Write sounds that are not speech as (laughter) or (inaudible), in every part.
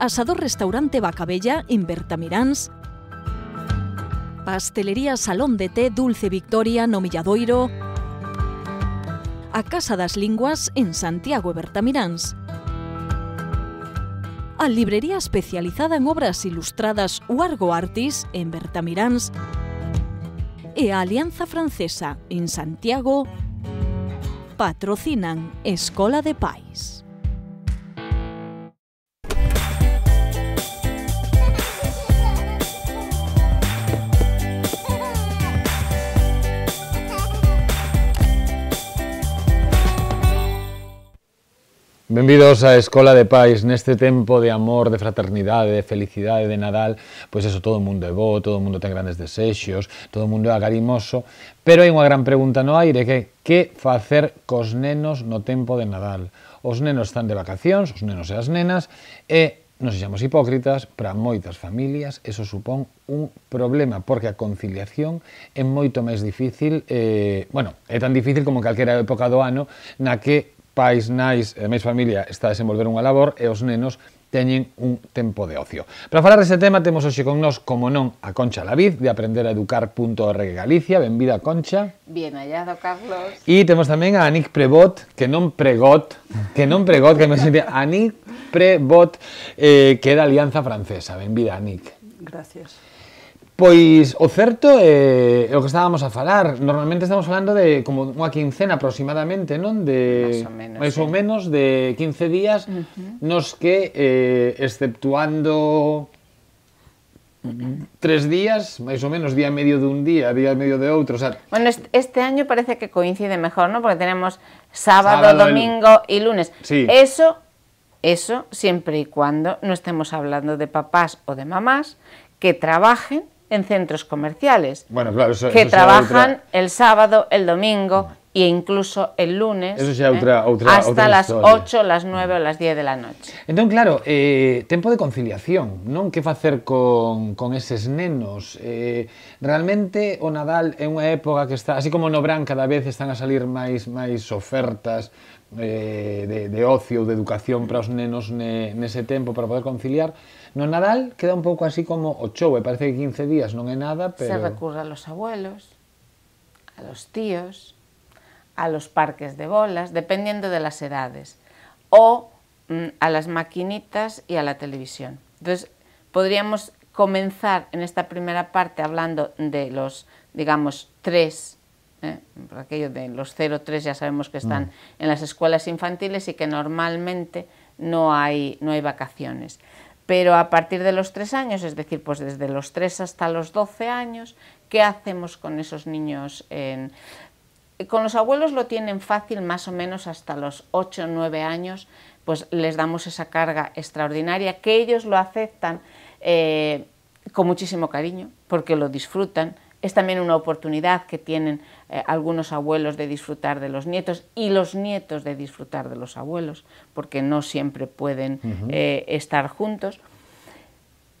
Asador Restaurante Bacabella en Bertamiráns, Pastelería Salón de Té Dulce Victoria no Milladoiro, a Casa das Linguas en Santiago e Bertamiráns, a librería especializada en obras ilustradas Huargo Artis en Bertamiráns e a Alianza Francesa en Santiago. Patrocinan Escola de Pais. Benvidos a Escola de Pais neste tempo de amor, de fraternidade, de felicidade, de Nadal, pois eso todo o mundo é bo, todo o mundo ten grandes desexos, todo o mundo é agarimoso, pero hai unha gran pregunta no aire que que facer cos nenos no tempo de Nadal. Os nenos están de vacacións, os nenos e as nenas, e non sexamos hipócritas, para moitas familias eso supón un problema, porque a conciliación é moito máis difícil, eh, bueno, é tan difícil como calquera época do ano, na que pais, nais e máis familia está a desenvolver unha labor e os nenos teñen un tempo de ocio. Para falar dese tema temos hoxe con nós, como non, a Concha Lavid de aprendereducar.org Galicia. Benvida, Concha. Bien hallado, Carlos. E temos tamén a Anik Prebot, que non pregot, que non pregot, que me sentía (laughs) Anik Prebot, eh, que é da Alianza Francesa. Benvida, Anik. Gracias. Pois o certo é, é o que estábamos a falar. Normalmente estamos falando de como unha quincena aproximadamente, non? De Más ou menos, máis ou sí. menos de 15 días uh -huh. nos que eh, exceptuando tres días, máis ou menos día e medio dun día, día e medio de outro, o sea, Bueno, est- este año parece que coincide mejor, ¿no? Porque tenemos sábado, Sábado, el- domingo y lunes. Sí. Eso, eso siempre y cuando no estemos hablando de papás o de mamás que trabajen en centros comerciales bueno, claro, eso, que eso trabajan otra... el sábado, el domingo e incluso el lunes eso xa outra, eh, outra, hasta outra las historia. 8, las 9 ou las 10 de la noche. Entón, claro, eh, tempo de conciliación, non que facer con, con eses nenos. Eh, realmente o Nadal é unha época que está, así como no Bran cada vez están a salir máis máis ofertas eh, de, de ocio, de educación para os nenos ne, nese tempo para poder conciliar, no Nadal queda un pouco así como o show, e parece que 15 días non é nada, pero... Se recurre a los abuelos, a los tíos, a los parques de bolas, dependiendo de las edades, o mm, a las maquinitas y a la televisión. Entonces, podríamos comenzar en esta primera parte hablando de los, digamos, tres, ¿eh? por aquello de los 0-3 ya sabemos que están en las escuelas infantiles y que normalmente no hay, no hay vacaciones. Pero a partir de los tres años, es decir, pues desde los 3 hasta los 12 años, ¿qué hacemos con esos niños? Con los abuelos lo tienen fácil más o menos hasta los 8 o 9 años, pues les damos esa carga extraordinaria, que ellos lo aceptan eh, con muchísimo cariño, porque lo disfrutan. Es también una oportunidad que tienen eh, algunos abuelos de disfrutar de los nietos y los nietos de disfrutar de los abuelos, porque no siempre pueden eh, estar juntos.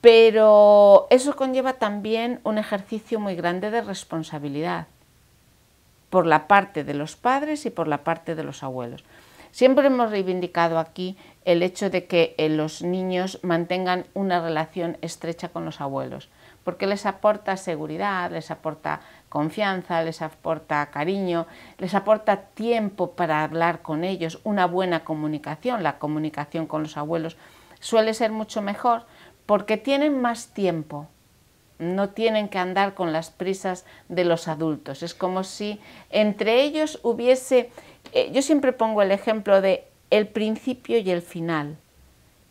Pero eso conlleva también un ejercicio muy grande de responsabilidad por la parte de los padres y por la parte de los abuelos. Siempre hemos reivindicado aquí el hecho de que eh, los niños mantengan una relación estrecha con los abuelos, porque les aporta seguridad, les aporta confianza, les aporta cariño, les aporta tiempo para hablar con ellos, una buena comunicación. La comunicación con los abuelos suele ser mucho mejor porque tienen más tiempo, no tienen que andar con las prisas de los adultos. Es como si entre ellos hubiese, eh, yo siempre pongo el ejemplo de el principio y el final.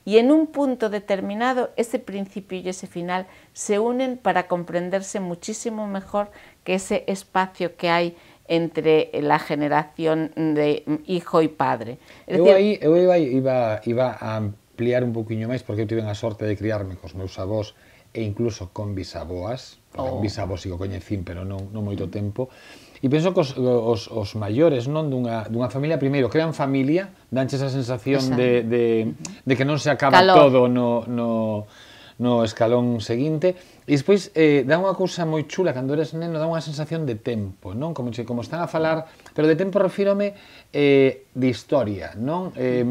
Y en un punto determinado, ese principio y ese final se unen para comprenderse muchísimo mejor que ese espacio que hai entre la generación de hijo e padre. Es eu, aí, eu iba, iba, iba a ampliar un poquinho máis porque eu tive a sorte de criarme cos meus avós e incluso con bisaboas, oh. bisavós si o coñecín, pero non, non moito tempo, E penso que os, os, os maiores non dunha, dunha familia, primeiro, crean familia, danche esa sensación de, de, de que non se acaba Calor. todo no, no, no escalón seguinte. E despois eh, dá unha cousa moi chula, cando eres neno dá unha sensación de tempo, non? Como, che, como están a falar, pero de tempo refírome eh, de historia, non? Eh,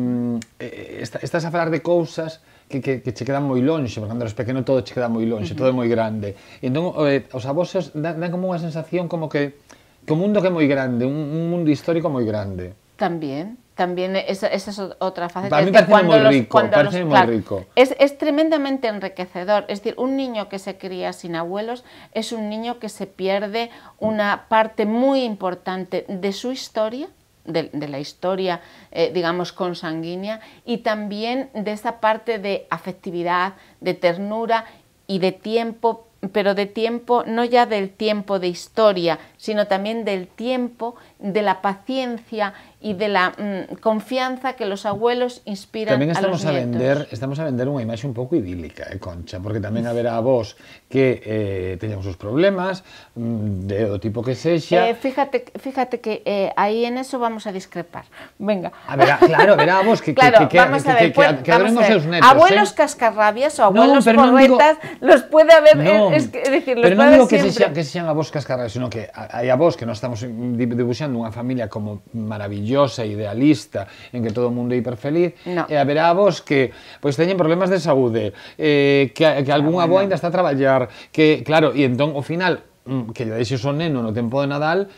está, estás a falar de cousas que, que, que che quedan moi lonxe, porque cando eres pequeno todo che queda moi lonxe, uh -huh. todo é moi grande. E entón, eh, os avoses dan, dan como unha sensación como que que o mundo que é moi grande, un, un mundo histórico moi grande. También, también esa, esa es otra faceta. Para mí parece muy rico, parece muy claro, rico. Es, es tremendamente enriquecedor. Es decir, un niño que se cría sin abuelos es un niño que se pierde una parte muy importante de su historia, de, de, la historia, eh, digamos, consanguínea, y también de esa parte de afectividad, de ternura y de tiempo, pero de tiempo, no ya del tiempo de historia, sino también del tiempo, de la paciencia y de la mmm, confianza que los abuelos inspiran tamén estamos a, los a vender, estamos a vender unha imaxe un pouco idílica, eh, Concha, porque tamén haberá vos que eh, teñan os seus problemas mm, de o tipo que sexa. Eh, fíjate, fíjate que eh, aí en eso vamos a discrepar. Venga. A ver, claro, verá vos que claro, que, que, vamos que, a ver, que, que, que adoren os seus netos, Abuelos eh? cascarrabias o abuelos no, porretas no digo, los puede haber, no, es, es decir, los pero puede digo que siempre. sexan, que sexan a vos cascarrabias, sino que hai a vos que non estamos dibuixando unha familia como maravillosa, idealista, en que todo o mundo é hiperfeliz, No. e haberá vos que pois teñen problemas de saúde, eh, que, que algunha boa ainda está a traballar, que, claro, e entón, ao final, mm, que lle deixes o neno no tempo de Nadal,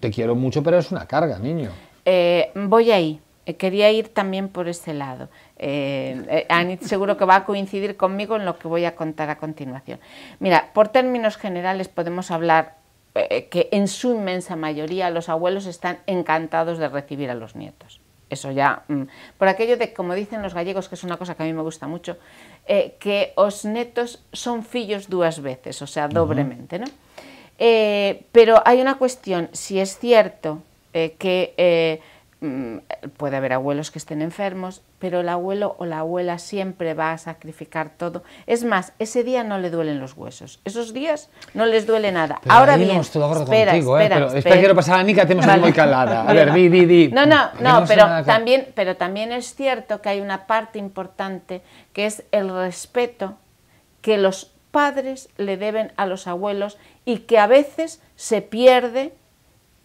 te quiero mucho, pero es una carga, niño. Eh, voy ahí. Eh, Quería ir también por ese lado. Eh, eh, Anit seguro que va a coincidir conmigo en lo que voy a contar a continuación. Mira, por términos generales podemos hablar eh, que en su inmensa mayoría los abuelos están encantados de recibir a los nietos. Eso ya, mm, por aquello de, como dicen los gallegos, que es una cosa que a mí me gusta mucho, eh, que os netos son fillos dúas veces, o sea, doblemente, ¿no? Eh, pero hay una cuestión, si es cierto eh, que eh, puede haber abuelos que estén enfermos, pero el abuelo o la abuela siempre va a sacrificar todo. Es más, ese día no le duelen los huesos, esos días no les duele nada. Pero Ahora bien, espera, contigo, espera, eh, pero espera. espera, quiero pasar a Nica, temos aquí Vale. moi calada. A (laughs) ver, di, di, di. No, no, Que no, pero que- también, pero también es cierto que hay una parte importante que es el respeto que los padres le deben a los abuelos y que a veces se pierde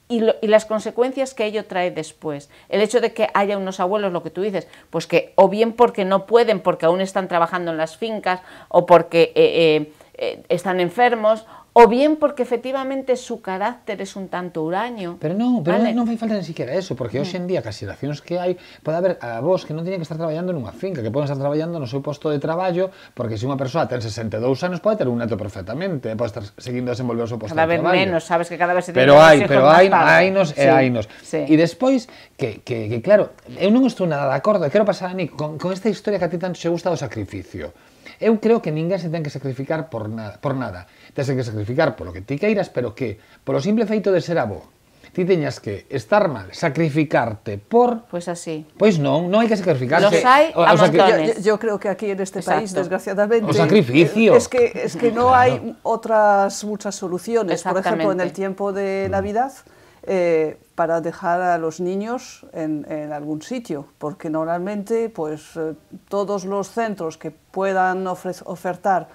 y, lo- y las consecuencias que ello trae después. El hecho de que haya unos abuelos, lo que tú dices, pues que o bien porque no pueden, porque aún están trabajando en las fincas, o porque eh, eh, eh, están enfermos, o bien porque efectivamente su carácter es un tanto huraño. Pero no, pero ¿vale? non, fai falta ni siquiera eso, porque hoxe mm. en día casi relacións que hai, pode haber a vos que non teñen que estar traballando nunha finca, que poden estar traballando no seu posto de traballo, porque se si unha persoa ten 62 anos pode ter un neto perfectamente, pode estar seguindo a desenvolver o seu posto cada de traballo. Cada vez menos, sabes que cada vez se Pero hai, pero hai, hainos sí, e hainos. Sí. E despois, que, que, que claro, eu non estou nada de acordo, quero pasar a Nick, con, con esta historia que a ti tanto se gusta do sacrificio Eu creo que ninguén se ten que sacrificar por nada, por nada. Tese que sacrificar polo que ti queiras, pero que polo simple feito de ser avó, ti teñas que estar mal, sacrificarte por... Pois pues así. Pois non, non hai que sacrificarse. Los hai o, a o montones. Yo, yo creo que aquí en este Exacto. país, desgraciadamente... O sacrificio. Es que, es que no claro. hay otras muchas soluciones. Por ejemplo, en el tiempo de mm. Navidad... No eh, para dejar a los niños en, algún sitio, porque normalmente, pues, eh, todos los centros que puedan ofertar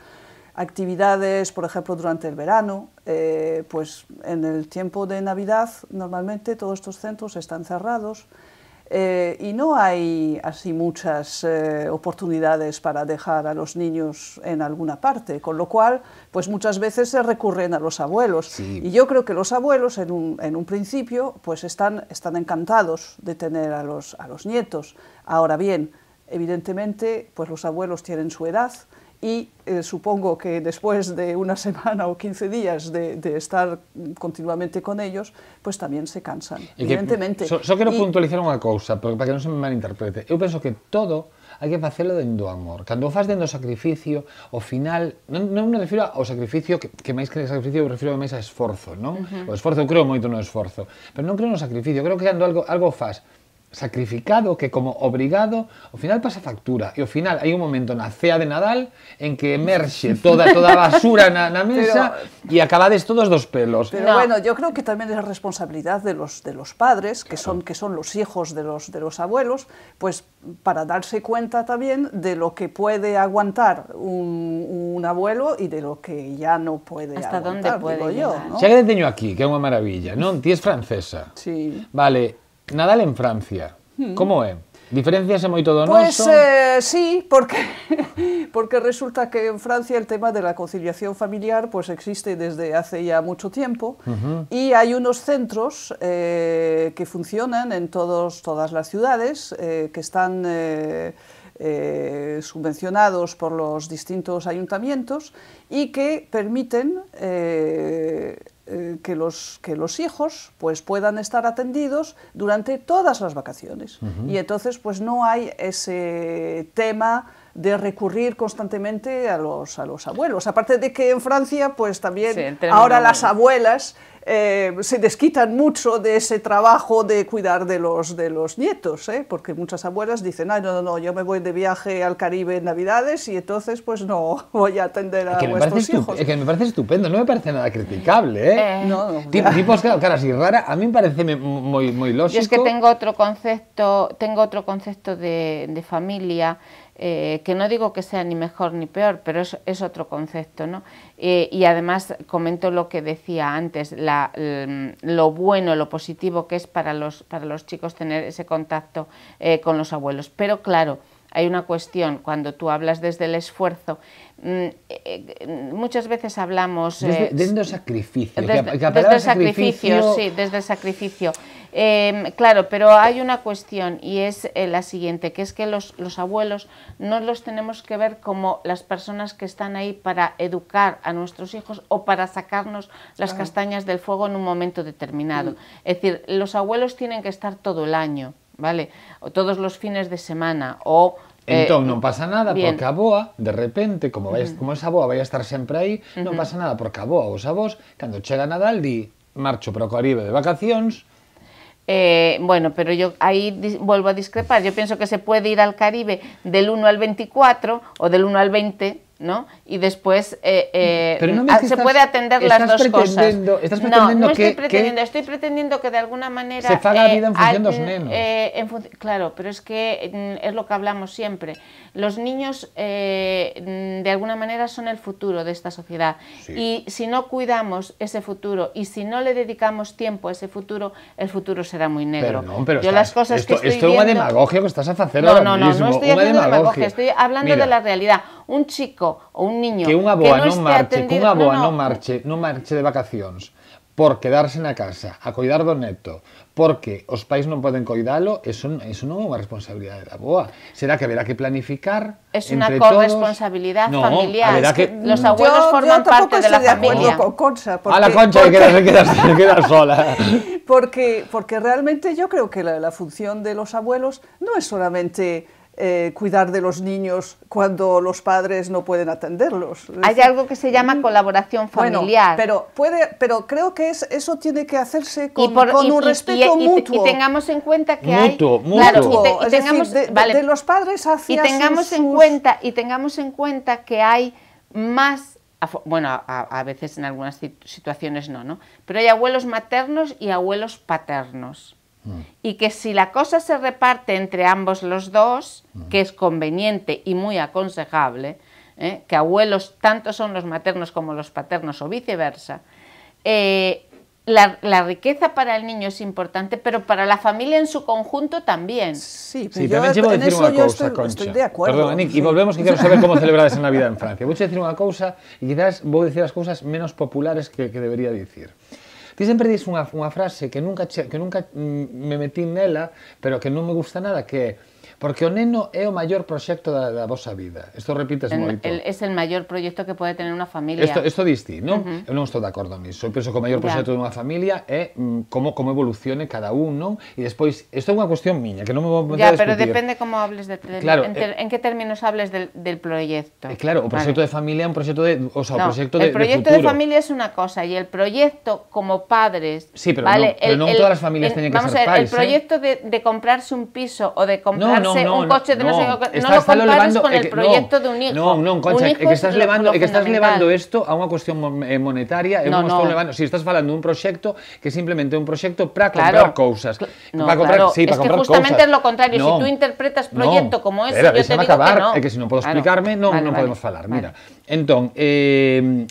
actividades, por ejemplo, durante el verano, eh, pues en el tiempo de Navidad normalmente todos estos centros están cerrados eh, y no hay así muchas eh, oportunidades para dejar a los niños en alguna parte, con lo cual, pues muchas veces se recurren a los abuelos. Sí. Y yo creo que los abuelos en un, en un principio pues están, están encantados de tener a los, a los nietos. Ahora bien, evidentemente, pues los abuelos tienen su edad e eh, supongo que después de una semana o 15 días de, de estar continuamente con ellos, pues tamén se cansan, e evidentemente. Só so, so quero y... puntualizar unha cousa, para que non se me malinterprete. Eu penso que todo hai que facelo dentro do amor. Cando o faz dentro do sacrificio, ao final, non, non me refiro ao sacrificio, que, que máis que sacrificio, me refiro máis a esforzo, non? Uh -huh. O esforzo, creo moito no esforzo, pero non creo no sacrificio, creo que cando algo, algo faz, sacrificado, que como obrigado, ao final pasa factura, e ao final hai un momento na cea de Nadal en que emerxe (laughs) toda toda a basura na, na mesa e acabades todos dos pelos. Pero No. bueno, yo creo que también es responsabilidad de los, de los padres, que son, que son los hijos de los, de los abuelos, pues para darse cuenta también de lo que puede aguantar un, un abuelo y de lo que ya no puede Hasta aguantar, dónde puede digo yo. ¿no? Xa que te teño aquí, que é unha maravilla, non? Ti es francesa. Sí. Vale, Nadal en Francia. Como é? Diferencias moi todo Pues eh, sí, porque, (laughs) porque resulta que en Francia el tema de la conciliación familiar pues existe desde hace ya mucho tiempo uh -huh. y hay unos centros eh, que funcionan en todos, todas las ciudades, eh, que están eh, eh, subvencionados por los distintos ayuntamientos y que permiten eh, eh, que, los, que los hijos pues, puedan estar atendidos durante todas las vacaciones. Uh -huh. Y entonces pues, no hay ese tema de recurrir constantemente a los, a los abuelos. Aparte de que en Francia, pues también sí, ahora las abuelas eh, se desquitan mucho de ese trabajo de cuidar de los, de los nietos, ¿eh? porque muchas abuelas dicen, Ay, no, no, no, yo me voy de viaje al Caribe en Navidades y entonces pues no (laughs) voy a atender a es que vuestros hijos. Es que me parece estupendo, no me parece nada criticable. ¿eh? eh no, no, Tipos, claro, caras y rara, a mí me parece muy, muy lógico. Yo es que tengo otro concepto, tengo otro concepto de, de familia eh, que no digo que sea ni mejor ni peor, pero es, otro concepto, ¿no? Eh, y además comento lo que decía antes, la, lo bueno, lo positivo que es para los, para los chicos tener ese contacto eh, con los abuelos. Pero claro, hay una cuestión, cuando tú hablas desde el esfuerzo, mmm, eh, muchas veces hablamos... Desde, eh, desde el sacrificio. Desde, que, que desde el sacrificio, sacrificio, sí, desde el sacrificio. Eh, claro, pero hay una cuestión y es eh, la siguiente, que es que los, los, abuelos no los tenemos que ver como las personas que están ahí para educar a nuestros hijos o para sacarnos las castañas del fuego en un momento determinado. Mm. Es decir, los abuelos tienen que estar todo el año, ¿vale? O todos los fines de semana o Entón, non pasa nada bien. porque a boa, de repente, como, vai, uh -huh. como esa boa vai a estar sempre aí, uh -huh. non pasa nada porque a boa os avós, cando chega Nadal, di, marcho para o Caribe de vacacións, Eh, bueno, pero yo ahí vuelvo a discrepar. Yo pienso que se puede ir al Caribe del 1 al 24 o del 1 al 20 ¿no? Y después eh, eh, no se estás, puede atender las dos cosas. Estás no, no que, estoy pretendiendo, que estoy pretendiendo que de alguna manera... Se faga a vida en función dos nenos. Eh, en claro, pero es que mm, es lo que hablamos siempre. Los niños eh, mm, de alguna manera son el futuro de esta sociedad sí. y si no cuidamos ese futuro y si no le dedicamos tiempo a ese futuro, el futuro será muy negro. Pero no, pero Yo estás, las cosas esto, que estoy esto es viendo... una demagogia que estás a hacer no, ahora no, no, mismo. no estoy una haciendo demagogia. demagogia, estoy hablando Mira, de la realidad. Un chico o un niño que unha boa que non, non marche, atendido, que unha boa no, no. non marche, non marche de vacacións por quedarse na casa a coidar do neto, porque os pais non poden coidalo, eso, eso non é unha responsabilidade da boa. Será que haberá que planificar Es entre corresponsabilidad todos? familiar. No, haberá que... Los mm. abuelos yo, forman yo parte de la de familia. Con Concha, porque, a la Concha porque... se quedas, que quedas sola. (laughs) porque, porque realmente yo creo que la, la función de los abuelos no es solamente eh, cuidar de los niños cuando los padres no pueden atenderlos. Es Hay decir, algo que se llama colaboración familiar. Bueno, pero, puede, pero creo que es, eso tiene que hacerse con, y por- con y- un y- respeto y- y- mutuo. y tengamos en cuenta que Mutuo, hay mutuo. Claro, y, Mutuo, te- y es decir, tengamos de, de- vale, de los padres hacia y tengamos sus- en cuenta y tengamos en cuenta que hay más bueno, a, a veces en algunas sit- situaciones no, ¿no? Pero hay abuelos maternos y abuelos paternos. Y que si la cosa se reparte entre ambos los dos, que es conveniente y muy aconsejable, ¿eh? que abuelos tanto son los maternos como los paternos o viceversa, eh, la, la riqueza para el niño es importante, pero para la familia en su conjunto también. Sí, pero Sí, yo dicir eso unha yo cousa, estoy, Concha. estoy de acuerdo. Perdón, Nick, sí. e volvemos que quero saber como celebrades a Navidad en Francia. Vou dicir unha cousa e quizás vou dicir as cousas menos populares que, que debería dicir. Ti sempre dis unha, unha frase que nunca, che, que nunca mm, me metí nela, pero que non me gusta nada, que é porque o neno é o maior proxecto da, da vosa vida. Isto repites El- moito. el- es el mayor proyecto que puede tener una familia. Isto, isto dis ti, non? Uh -huh. Eu non estou de acordo nisso. Eu penso que o maior proxecto dunha familia é mm, como como evolucione cada un, non? E despois, isto é unha cuestión miña, que non me vou meter Ya, a pero discutir. depende cómo hables de, del- Claro, en, ter- en qué términos hables del, del proyecto. Eh, claro, o proxecto Vale. de familia é un proxecto de, o sea, o No, proxecto de, el proyecto de, futuro. familia es una cosa y el proyecto como padres. Sí, pero ¿vale? no- pero no todas las familias tienen que vamos ser a ver, pais, El ¿eh? proyecto de, de comprarse un piso o de comprarse un coche de no, sé qué, no lo compares levando- con el que- proyecto no, de un hijo. Non, non, Concha, un hijo que estás es levando, que estás levando isto a unha cuestión eh, monetaria, No, no. levando, si estás falando dun proxecto que simplemente é un proxecto para Claro. comprar cousas. Cl- No, para comprar, claro, sí, para es que comprar justamente cousas. es lo contrario. Si Non. tú interpretas proyecto como ese, Espera, yo te digo que acabar, no. Que se non podo Claro. explicarme, non, Vale, non vale. podemos. Vale. Mira, entón, eh,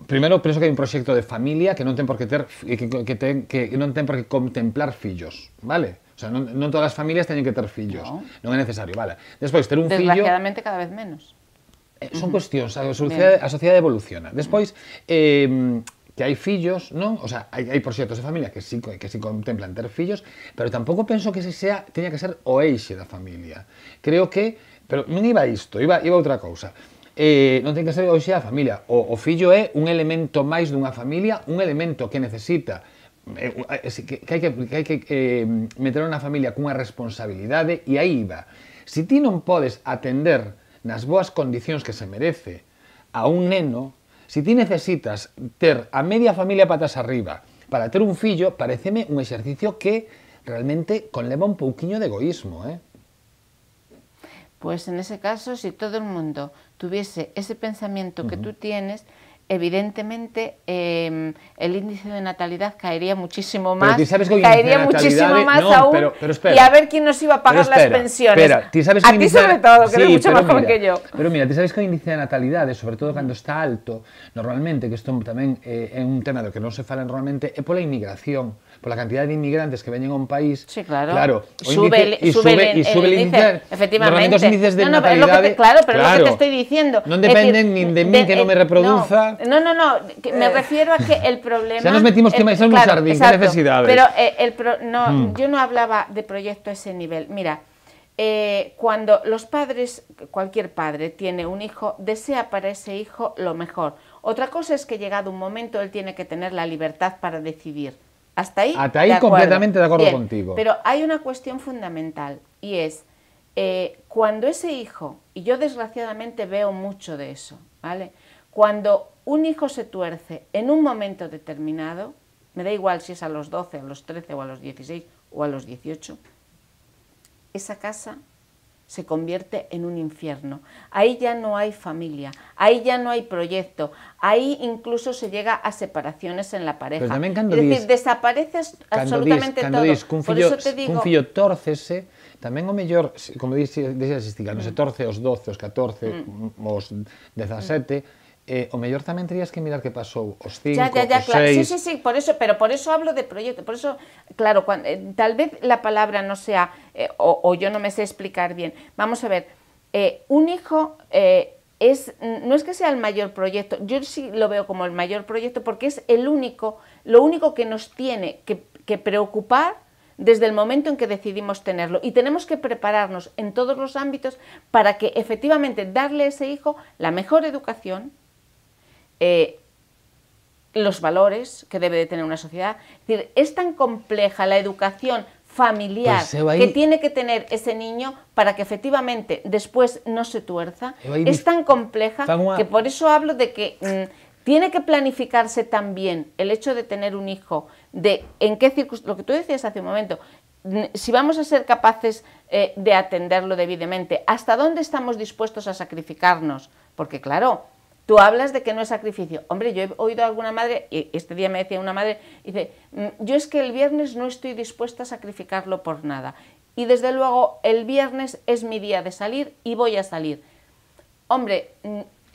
Primeiro, penso que hai un proxecto de familia que non ten por que ter que, que, ten, que non ten por que contemplar fillos, vale? O sea, non, non todas as familias teñen que ter fillos. No. Non é necesario, vale. Despois, ter un fillo... Desgraciadamente, cada vez menos. Eh, son uh -huh. cuestións, a sociedade, a sociedade evoluciona. Despois, eh, que hai fillos, non? O sea, hai, hai proxectos de familia que sí, que sí contemplan ter fillos, pero tampouco penso que se sea, teña que ser o eixe da familia. Creo que, pero non iba isto, iba, iba outra cousa eh, non ten que ser o eixe da familia. O, o fillo é un elemento máis dunha familia, un elemento que necesita Eh, eh, eh, que hai que, que, hai que eh, meter unha familia cunha responsabilidade e aí iba. Si ti non podes atender nas boas condicións que se merece a un neno, si ti necesitas ter a media familia patas arriba para ter un fillo, pareceme un exercicio que realmente conleva un pouquiño de egoísmo, eh? Pues en ese caso, si todo el mundo tuviese ese pensamiento que uh -huh. tú tienes, evidentemente eh, el índice de natalidad caería muchísimo más, ti sabes que caería muchísimo más no, aún, pero- pero espera. y a ver quién nos iba a pagar Pero espera, las pensiones. espera, ti sabes que a ti sobre todo, que eres mucho pero más joven que yo. Pero mira, ti sabes que o índice de natalidade, sobre todo cando está alto, normalmente, que isto tamén eh, é un tema do que non se fala normalmente, é pola inmigración, pola cantidad de inmigrantes que veñen a un país. Sí, claro. Claro, Sube índice- el- e sube sube, el- sube el el índice, índice, efectivamente. Índices de No, no, pero es lo que natalidade, te- claro, pero es lo que te estoy diciendo. Es dependen decir, nin de min que non me eh, reproduza. No, no, no, me refiero a que el problema... (laughs) Xa nos metimos máis en un xardín, que necesidades. Pero eh, el pro- no, Mm. yo no hablaba de proyecto a ese nivel. Mira, eh, cuando los padres, cualquier padre tiene un hijo, desea para ese hijo lo mejor. Otra cosa es que llegado un momento él tiene que tener la libertad para decidir. Hasta ahí, Hasta ahí de completamente de acuerdo Bien, contigo. Pero hay una cuestión fundamental y es eh, cuando ese hijo, y yo desgraciadamente veo mucho de eso, ¿vale? Cuando un hijo se tuerce en un momento determinado, me da igual si es a los 12, a los 13 o a los 16 o a los 18, esa casa se convierte en un infierno. Ahí ya no hay familia, ahí ya no hay proyecto, ahí incluso se llega a separaciones en la pareja. Pero tamén cando es decir, decir, desapareces cando absolutamente cando todo. Dís, cun fillo, Por eso te digo, Un fillo tórcese, tamén o mellor, como dixes a cando non se mm. torce os 12, os 14, mm. os 17, eh, o mellor tamén terías que mirar que pasou os 5, Ya, ya, ya, os claro. 6. Sí, sí, sí, por eso, pero por eso hablo de proyecto. Por eso, claro, cuan- eh, tal vez la palabra no sea, eh, o, o yo no me sé explicar bien. Vamos a ver, eh, un hijo eh, es, no es que sea el mayor proyecto, yo sí lo veo como el mayor proyecto porque es el único, lo único que nos tiene que, que preocupar desde el momento en que decidimos tenerlo. Y tenemos que prepararnos en todos los ámbitos para que efectivamente darle a ese hijo la mejor educación, eh, los valores que debe de tener una sociedad. Es decir, es tan compleja la educación familiar Pues que tiene que tener ese niño para que efectivamente después no se tuerza. Es tan compleja que por eso hablo de que mm, tiene que planificarse también el hecho de tener un hijo, de en qué circunstancias, lo que tú decías hace un momento, mm, si vamos a ser capaces eh, de atenderlo debidamente, hasta dónde estamos dispuestos a sacrificarnos, porque claro, Tú hablas de que no es sacrificio. Hombre, yo he oído a alguna madre, y este día me decía una madre, dice, "Mm, yo es que el viernes no estoy dispuesta a sacrificarlo por nada. Y desde luego el viernes es mi día de salir y voy a salir. Hombre,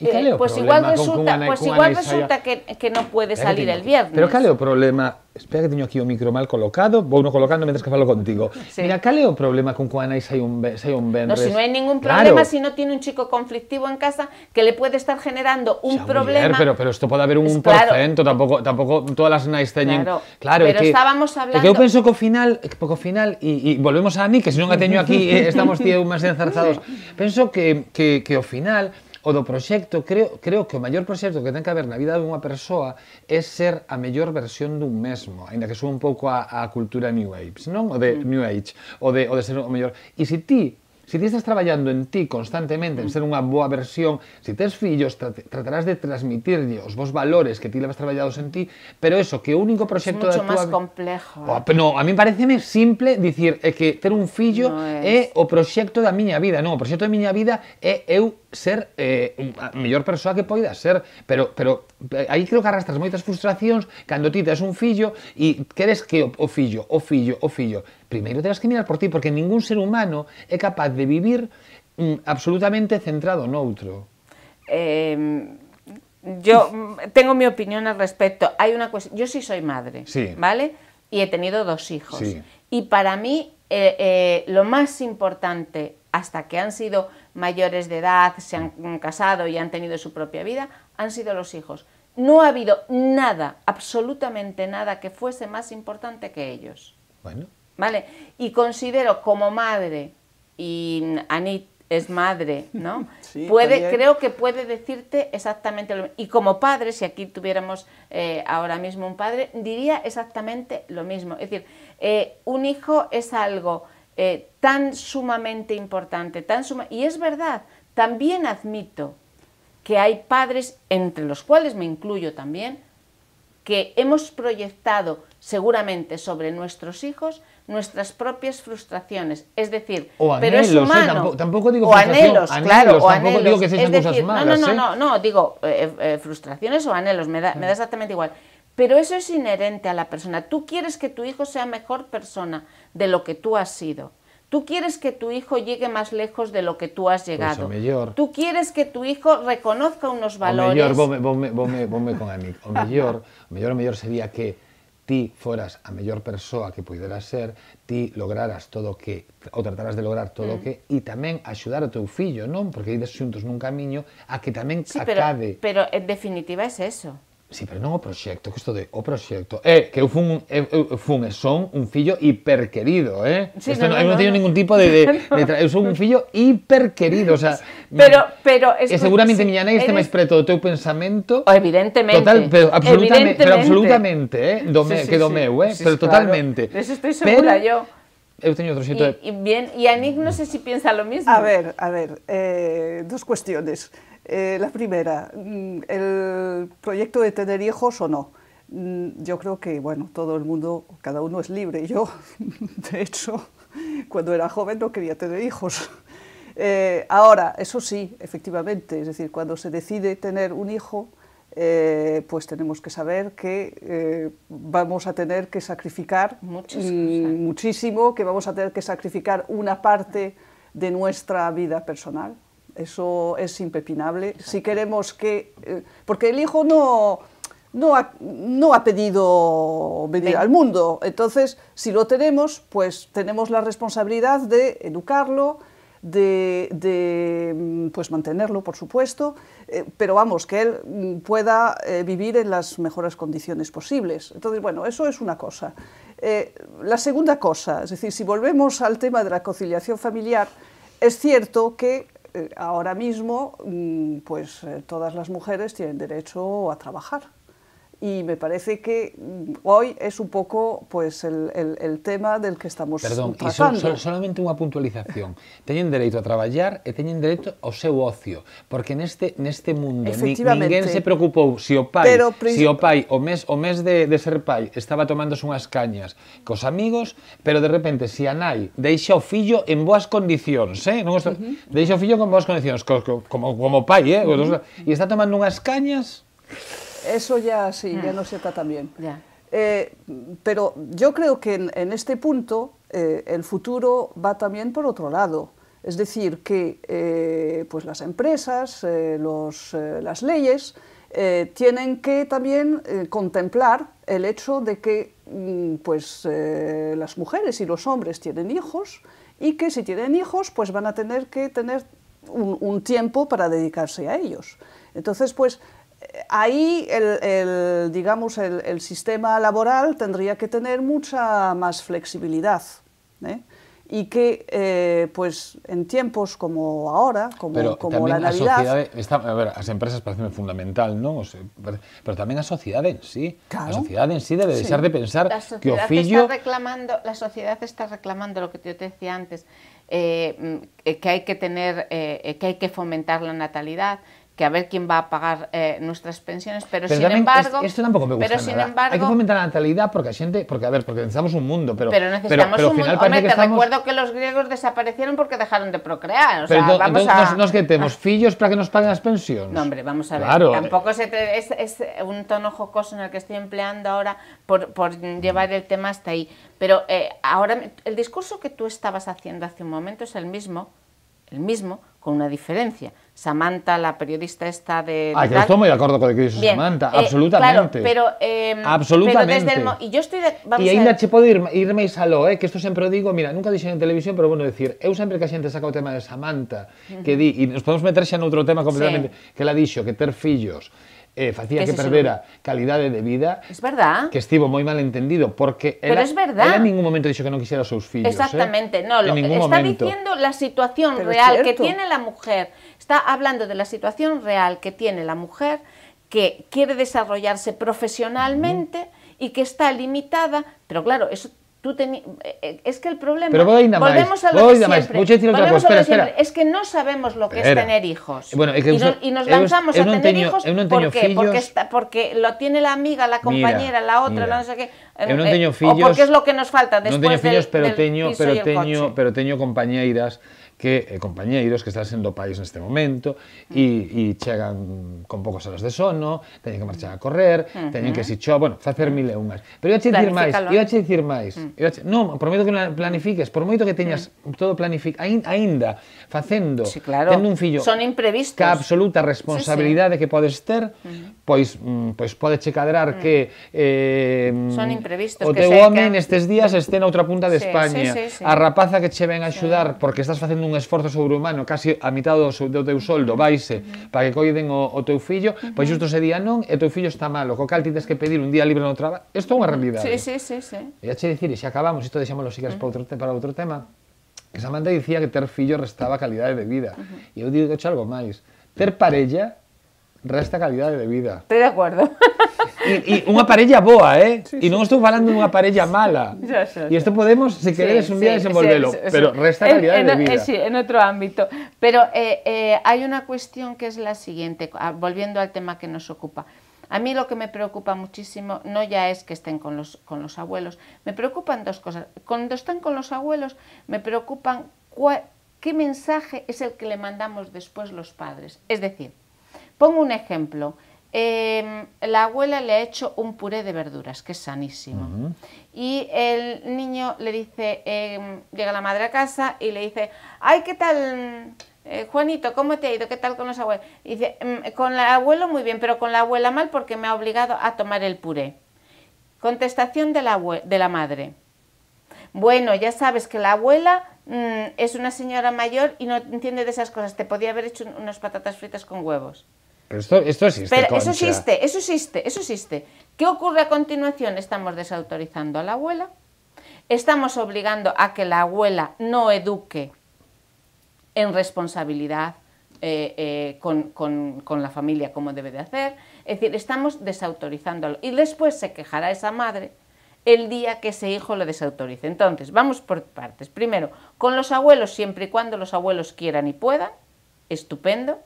mm, E o pues igual resulta, pues igual resulta que, que no puede Espera salir el viernes. Pero cal é o problema? Espera que teño aquí o micro mal colocado, vou no colocando mentre que falo contigo. (laughs) Sí. Mira, cal é o problema con que unha nai sai un, sai un No, venres? si no hay ningún Claro. problema, si no tiene un chico conflictivo en casa que le puede estar generando un Xa, problema. muller, pero, pero isto pode haber un Es 1%, claro. tampouco, tampouco todas as nais teñen... Claro, claro pero que, estábamos É que eu hablando- penso que ao final, que final e, e volvemos a Ani, que se non a teño aquí, eh, estamos (laughs) tío máis enzarzados. Penso que, que, que ao final o do proxecto, creo, creo que o maior proxecto que ten que haber na vida dunha persoa é ser a mellor versión dun mesmo, aínda que sou un pouco a, a cultura New Age, non? O de New Age, o de, o de ser o mellor. E se ti Se si ti estás traballando en ti constantemente, en ser unha boa versión, se tes fillos, tra tratarás de transmitirlle os vos valores que ti levas traballados en ti, pero eso, que o único proxecto da tua... Máis complejo. Eh? Oh, no, a mí pareceme simple dicir é que ter un fillo no é... é o proxecto da miña vida. Non, o proxecto da miña vida é eu ser eh, a mellor persoa que poida ser, pero pero eh, aí creo que arrastras moitas frustracións cando ti tes un fillo e queres que o, o fillo, o fillo, o fillo, primeiro terás que mirar por ti porque ningún ser humano é capaz de vivir mm, absolutamente centrado noutro. Eh, yo mm, tengo mi opinión al respecto. Hay una cuestión. Yo sí soy madre, Sí. ¿vale? Y he tenido dos hijos. Sí. Y para mí eh, eh, lo más importante hasta que han sido mayores de edad, se han casado y han tenido su propia vida, han sido los hijos. No ha habido nada, absolutamente nada que fuese más importante que ellos. Bueno. ¿Vale? Y considero como madre, y Anit es madre, ¿no? (laughs) puede, creo que puede decirte exactamente lo mismo. Y como padre, si aquí tuviéramos eh, ahora mismo un padre, diría exactamente lo mismo. Es decir, eh, un hijo es algo eh, tan sumamente importante, tan suma y es verdad, también admito que hay padres, entre los cuales me incluyo también, que hemos proyectado seguramente sobre nuestros hijos nuestras propias frustraciones, es decir, pero es humano. tampoco, digo o anhelos, claro, o anhelos. digo que sean cosas malas, no, no, no, no, digo eh, frustraciones o anhelos, me da, me da exactamente igual. Pero eso es inherente a la persona. Tú quieres que tu hijo sea mejor persona de lo que tú has sido. Tú quieres que tu hijo llegue más lejos de lo que tú has llegado. Pues tú quieres que tu hijo reconozca unos valores. O mellor, vome, vome, vome, vome con a mí. O mellor, o mellor, o mellor sería que ti foras a mellor persoa que puideras ser, ti lograras todo o que, ou trataras de lograr todo o mm. que, e tamén axudar o teu fillo, non? Porque ides xuntos nun camiño a que tamén sí, acabe. Pero, pero en definitiva é es eso. Sí, pero non o proxecto, que isto de o proxecto. É eh, que eu fun, eu, eu fun e son un fillo hiperquerido, eh? Sí, isto, no, no, eu non no, teño no. ningún tipo de, de, (laughs) de tra... eu son un fillo hiperquerido, o sea, (laughs) Pero pero escucha, seguramente sí, miña nai este máis preto do teu pensamento. O evidentemente. Total, pero absolutamente, pero absolutamente, eh, do me, sí, sí, que do sí, meu, eh, sí, pero sí, totalmente. Eso estoy segura pero, yo. Eu teño outro xeito de... Y, bien, e Anik non sei sé si se piensa lo mismo. A ver, a ver, eh, dos cuestiones. Eh, la primera, mm, el proyecto de tener hijos o no. Mm, yo creo que, bueno, todo el mundo, cada uno es libre. Yo, (laughs) de hecho, cuando era joven no quería tener hijos. Eh, ahora, eso sí, efectivamente, es decir, cuando se decide tener un hijo, eh, pues tenemos que saber que eh, vamos a tener que sacrificar mm, muchísimo, que vamos a tener que sacrificar una parte de nuestra vida personal. Eso es impepinable. Si queremos que... Eh, porque el hijo no, no, ha, no ha pedido venir Ven. al mundo. Entonces, si lo tenemos, pues tenemos la responsabilidad de educarlo, de, de mm, pues mantenerlo, por supuesto, eh, pero vamos, que él mm, pueda eh, vivir en las mejores condiciones posibles. Entonces, bueno, eso es una cosa. Eh, la segunda cosa, es decir, si volvemos al tema de la conciliación familiar, es cierto que ahora mismo mm, pues, eh, todas las mujeres tienen derecho a trabajar. y me parece que mm, hoy es un poco pues el, el, el tema del que estamos Perdón, tratando. Perdón, so, so, solamente unha puntualización. Teñen dereito a traballar e teñen dereito ao seu ocio, porque neste neste mundo ni, ninguén se preocupou se si o pai, Pero, si o pai o mes o mes de, de ser pai estaba tomándose unhas cañas cos amigos, pero de repente se si a nai deixa o fillo en boas condicións, eh? Non estou, uh -huh. deixa o fillo con boas condicións, co, co, como como pai, eh? Uh -huh. E está tomando unhas cañas Eso ya sí, ya mm. no se tan bien. Ya. Eh, pero yo creo que en, en este punto eh, el futuro va también por otro lado. Es decir, que eh, pues las empresas, los, las leyes, tienen que también contemplar el hecho de que mm, pues, las mujeres y los hombres tienen hijos y que si tienen hijos pues van a tener que tener un, un tiempo para dedicarse a ellos. Entonces, pues ahí el, el digamos, el, el, sistema laboral tendría que tener mucha más flexibilidad. ¿eh? y que eh, pues en tiempos como ahora, como, pero como la Navidad... Está, a ver, as empresas parecen fundamental, non? O sea, pero tamén a sociedade en sí. Claro. A sociedade en sí debe sí. deixar de pensar que o fillo... Está reclamando, la sociedade está reclamando lo que yo te decía antes, eh, que hai que tener, eh, que hai que fomentar la natalidad, que a ver quién va a pagar eh, nuestras pensiones, pero, pero sin embargo... Esto tampouco me gusta pero. Sin embargo, Hai que fomentar a natalidad porque a xente... Porque, a ver, porque necesitamos un mundo, pero... Pero necesitamos pero, pero, un mundo... Hombre, que te estamos... recuerdo que los griegos desaparecieron porque dejaron de procrear. O pero sea, vamos entonces, a... nos, nos que temos fillos para que nos paguen as pensións. No, hombre, vamos a ver. Claro. Tampoco se te, es, es un tono jocoso en el que estoy empleando ahora por, por llevar el tema hasta ahí. Pero eh, ahora, el discurso que tú estabas haciendo hace un momento es el mismo, el mismo, con una diferencia. Samantha, la periodista esta de... Ah, yo estoy muy de acuerdo con lo que dice Bien, Samantha, eh, absolutamente. Claro, pero, eh, absolutamente. Pero desde el, y yo estoy... De, vamos y ainda che podo ir, irme e salo, eh, que esto sempre o digo, mira, nunca dixen en televisión, pero bueno, decir, eu sempre que a xente saca o tema de Samantha, que di, e nos podemos meter xa noutro tema completamente, sí. que la dixo, que ter fillos, eh, facía Que perdera calidade de vida, es verdad. que estivo moi mal entendido, porque Pero es verdad. ela en ningún momento dixo que non quixera os seus fillos, Exactamente, eh? no, lo en ningún está momento. diciendo la situación Pero real que tiene la mujer. Está hablando de la situación real que tiene la mujer que quiere desarrollarse profesionalmente y que está limitada, pero claro, eso tú teni- eh, eh, es que el problema Pero voy máis, volvemos a lo máis. siempre, Vouche dicir outra volvemos cousa, a lo de espera, espera. es que no sabemos lo que es Espera. tener hijos. Bueno, é que y, so- y nos lanzamos eu a non tener teño- hijos ¿por qué? porque, está, porque lo tiene la amiga, la compañera, la otra, mira, la no sé qué eu non eh, teño o fillos, porque es lo que nos falta después non teño fillos, del, pero del teño, pero teño, pero teño compañeiras que eh, compañeiros que están sendo pais neste momento e, e chegan con poucas horas de sono, teñen que marchar a correr, uh -huh. teñen que si chova, bueno, facer mil e unhas. Pero iba che dicir máis, iba che dicir máis. Mm. Eu che, Non, por moito que planifiques, por moito que teñas uh -huh. todo planificado, aínda facendo, sí, claro. tendo un fillo, son imprevistos. Que absoluta responsabilidade sí, sí. que podes ter, uh -huh. pois mm, pois pode che cadrar uh -huh. que eh, son imprevistos o teu que home que... nestes días este noutra punta de sí, España, sí, sí, sí. a rapaza que che ven a axudar sí. porque estás facendo un esforzo sobrehumano, casi a mitad do, do teu soldo, vaise para que coiden o, o teu fillo, uh -huh. pois justo ese día non, e teu fillo está malo, co cal tides que pedir un día libre no traballo. Isto é unha realidade. Sí, sí, sí, sí. E che dicir, e xa acabamos, isto deixámoslo si queres para outro, para outro tema, que Samantha dicía que ter fillo restaba calidade de vida. Uh -huh. E eu digo algo máis, ter parella resta calidade de vida. Estoy de acuerdo. E, e unha parella boa, eh? e non estou falando dunha parella mala. Xa, xa, E isto podemos, se queredes, un día desenvolvelo, sí, sí, pero sí. resta calidade en, de eh, vida. sí, en otro ámbito. Pero eh, eh, hay una cuestión que es la siguiente, ah, volviendo al tema que nos ocupa. A mí lo que me preocupa muchísimo no ya es que estén con los, con los abuelos, me preocupan dos cosas. Cuando están con los abuelos, me preocupan cua- qué mensaje es el que le mandamos después los padres. Es decir, pongo un ejemplo. Eh, la abuela le ha hecho un puré de verduras, que es sanísimo. Y el niño le dice, eh, llega la madre a casa y le dice, ay, ¿qué tal, eh, Juanito? ¿Cómo te ha ido? ¿Qué tal con los abuelos? Y dice, "Mm, con el abuelo muy bien, pero con la abuela mal porque me ha obligado a tomar el puré. Contestación de la, abue- de la madre. Bueno, ya sabes que la abuela mm, es una señora mayor y no entiende de esas cosas. Te podía haber hecho un- unas patatas fritas con huevos. Pero esto, esto existe, Pero eso existe, eso existe, eso existe. ¿Qué ocurre a continuación? Estamos desautorizando a la abuela, estamos obligando a que la abuela no eduque en responsabilidad eh, eh, con, con- con la familia como debe de hacer. Es decir, estamos desautorizándolo. Y después se quejará esa madre el día que ese hijo lo desautorice. Entonces, vamos por partes. Primero, con los abuelos, siempre y cuando los abuelos quieran y puedan, estupendo,